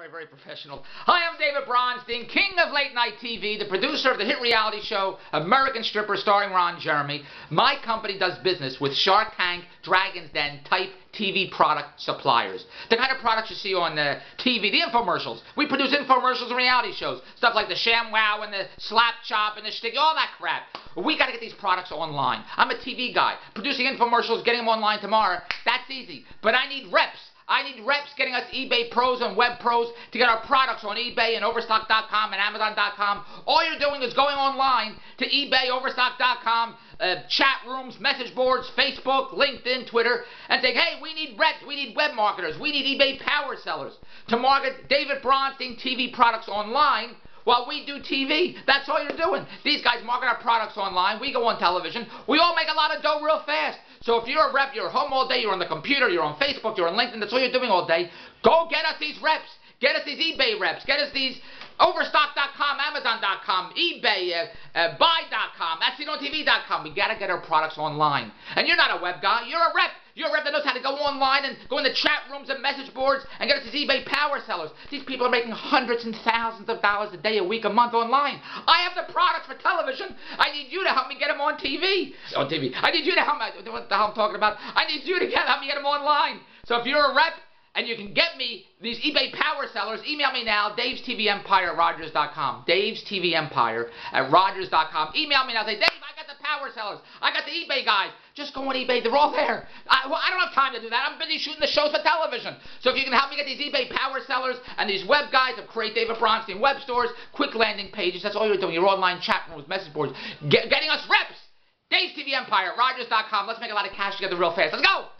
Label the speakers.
Speaker 1: very, very professional. Hi, I'm David Bronstein, king of late night TV, the producer of the hit reality show American Stripper starring Ron Jeremy. My company does business with Shark Tank, Dragon's Den type TV product suppliers. The kind of products you see on uh, the TV, the infomercials. We produce infomercials and reality shows. Stuff like the ShamWow and the Slap Chop and the Stick, all that crap. We got to get these products online. I'm a TV guy. Producing infomercials, getting them online tomorrow, that's easy. But I need reps. I need reps getting us eBay pros and web pros to get our products on eBay and Overstock.com and Amazon.com. All you're doing is going online to eBay, Overstock.com, uh, chat rooms, message boards, Facebook, LinkedIn, Twitter, and saying, hey, we need reps, we need web marketers, we need eBay power sellers to market David Bronstein TV products online while we do TV. That's all you're doing. These guys market our products online. We go on television. We all make a lot of dough real fast. So if you're a rep, you're home all day, you're on the computer, you're on Facebook, you're on LinkedIn, that's all you're doing all day, go get us these reps. Get us these eBay reps. Get us these Overstock.com, Amazon.com, eBay, uh, uh, Buy.com, AstroTV.com. We got to get our products online. And you're not a web guy. You're a rep. You're a rep that knows how to go online and go in the chat rooms and message boards and get us these eBay power sellers. These people are making hundreds and thousands of dollars a day, a week, a month online. I have the products for television. I need you to help me get them on TV. On TV. I need you to help me. What the hell I'm talking about? I need you to get, help me get them online. So if you're a rep, and you can get me these eBay power sellers. Email me now, Dave's TV Empire at Rogers.com. Dave's TV Empire at Rogers.com. Email me now. Say, Dave, I got the sellers. I got the eBay guys. Just go on eBay. They're all there. I, well, I don't have time to do that. I'm busy shooting the shows for television. So if you can help me get these eBay power sellers and these web guys of Create David Bronstein web stores, quick landing pages, that's all you're doing. Your online chat rooms, message boards, get, getting us reps. Dave's TV Empire, Rogers.com. Let's make a lot of cash together real fast. Let's go.